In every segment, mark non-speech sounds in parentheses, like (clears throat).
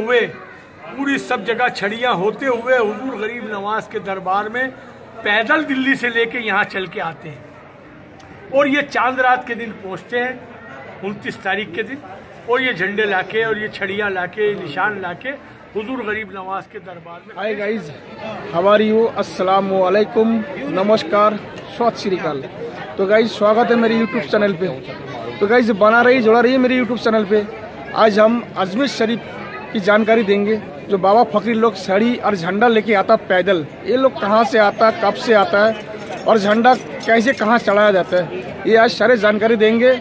हुए, पूरी सब जगह छड़ियाँ होते हुए हुजूर गरीब नवाज़ के दरबार में पैदल दिल्ली से लेके यहाँ चल के आते हैं। और ये चाँद रात के दिन पहुँचते हैं, उनतीस तारीख के दिन, और ये झंडे लाके, और ये छड़ियाँ लाके निशान लाके हुजूर गरीब नवाज़ के दरबार में हाय गाइस हमारी यू अस्सलाम वालेकुम नमस्कार सत श्रीकाल तो गाइस स्वागत है मेरे यूट्यूब चैनल पे। तो गाइस बना रही, जुड़ा रही है मेरे यूट्यूब चैनल पे। आज हम अजमेर शरीफ की जानकारी देंगे जो बाबा फकीर लोग साड़ी और झंडा लेके आता पैदल ये लोग कहाँ से आता है कब से आता है और झंडा कैसे कहाँ चढ़ाया जाता है ये आज सारे जानकारी देंगे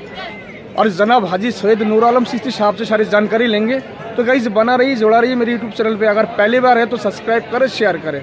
और जनाब हाजी सैयद नूर आलम सिस्ती साहब से सारी जानकारी लेंगे तो गाइज बना रही जोड़ा रही मेरे यूट्यूब चैनल पे अगर पहली बार है तो सब्सक्राइब करें शेयर करें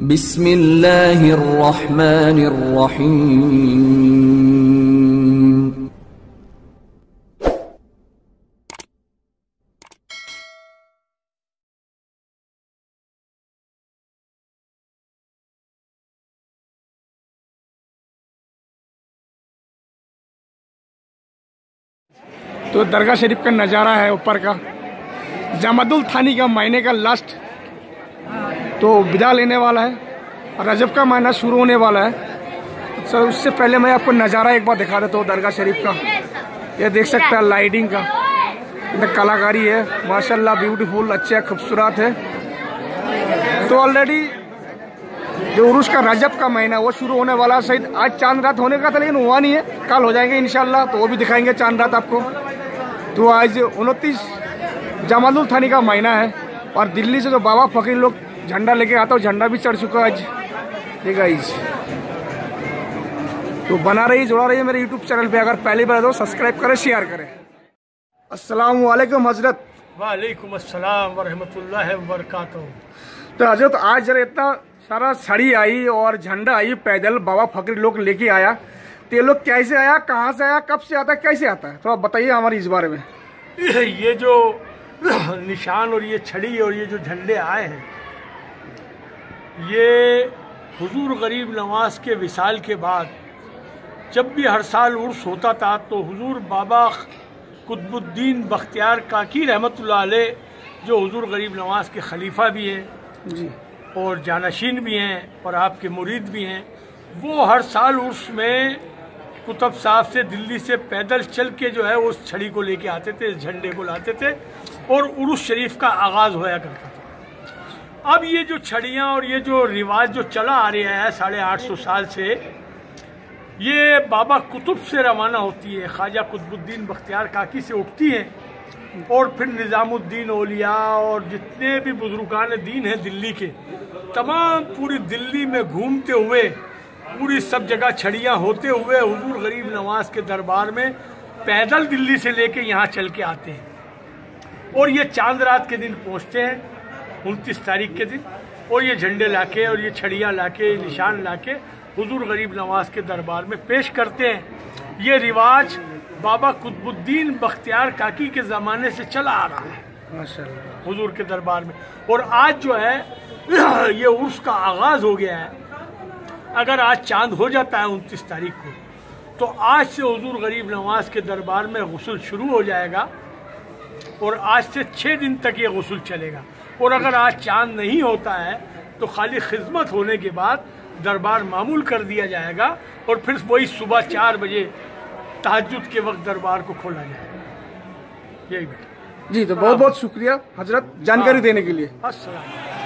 बिस्मिल्लाहिर्रहमानिर्रहीम। तो दरगाह शरीफ का नज़ारा है ऊपर का। जमदुल थानी का महीने का लास्ट तो विदा लेने वाला है रजब का महीना शुरू होने वाला है। सर उससे पहले मैं आपको नज़ारा एक बार दिखा देता हूँ दरगाह शरीफ का। ये देख सकते हैं लाइटिंग का। कलाकारी है, माशाल्लाह ब्यूटीफुल अच्छा खूबसूरत है। तो ऑलरेडी जो उर्स का रजब का महीना वो शुरू होने वाला शायद आज चाँद रात होने का था, लेकिन हुआ नहीं है। कल हो जाएँगे इंशाल्लाह तो वो भी दिखाएँगे चाँद रात आपको। तो आज उनतीस जमालुल थानी का महीना है और दिल्ली से जो बाबा फकीर लोग झंडा लेके आता है झंडा भी चढ़ चुका आज। ठीक है इस तो बना रही जोड़ा रही है मेरे यूट्यूब चैनल पे। अगर पहली बार तो सब्सक्राइब करें शेयर करें। अस्सलाम वालेकुम हज़रत। वालेकुम अस्सलाम वरहमतुल्लाहि वबरकातुहू। तो हज़रत आज जरा इतना सारा साड़ी आई और झंडा आई पैदल बाबा फकीर लोग लेके आया। तो ये लोग कैसे आया कहाँ से आया कब से आता है कैसे आता है? थोड़ा बताइए हमारे इस बारे में। (coughs) ये जो (coughs) निशान और ये छड़ी और ये जो झंडे आए हैं ये हुजूर गरीब नवाज़ के विसाल के बाद जब भी हर साल उर्स होता था तो हुजूर बाबा कुतुबुद्दीन बख्तियार काकी रहमत जो हुजूर गरीब नवाज़ के खलीफा भी हैं जी। और जानशीन भी हैं और आपके मुरीद भी हैं वो हर साल उर्स में कुतुब साहब से दिल्ली से पैदल चल के जो है उस छड़ी को लेके आते थे इस झंडे को लाते थे और उर्स शरीफ का आगाज़ होया करता था। अब ये जो छड़ियाँ और ये जो रिवाज जो चला आ रहा है साढ़े आठ सौ साल से, ये बाबा कुतुब से रवाना होती है, ख्वाजा कुतुबुद्दीन बख्तियार काकी से उठती हैं और फिर निज़ामुद्दीन ओलिया और जितने भी बुजुर्गान दीन हैं दिल्ली के, तमाम पूरी दिल्ली में घूमते हुए, पूरी सब जगह छड़ियाँ होते हुए हजूर गरीब नवाज़ के दरबार में पैदल दिल्ली से लेके यहाँ चल के आते हैं। और ये चाँद रात के दिन पहुँचते हैं। उनतीस तारीख के दिन और ये झंडे लाके और ये छड़ियाँ लाके निशान लाके हुजूर गरीब नवाज़ के दरबार में पेश करते हैं। ये रिवाज बाबा कुतुबुद्दीन बख्तियार काकी के ज़माने से चला आ रहा है। हुजूर के दरबार में। और आज जो है (clears throat) ये उर्स का आगाज़ हो गया है। अगर आज चाँद हो जाता है उनतीस तारीख को तो आज से हजूर गरीब नवाज़ के दरबार में गसल शुरू हो जाएगा और आज से छः दिन तक ये गसल चलेगा। और अगर आज चाँद नहीं होता है तो खाली खिदमत होने के बाद दरबार मामूल कर दिया जाएगा और फिर वही सुबह चार बजे तहजद के वक्त दरबार को खोला जाएगा। यही बेटा। जी तो बहुत बहुत शुक्रिया हज़रत जानकारी देने के लिए। अस्सलाम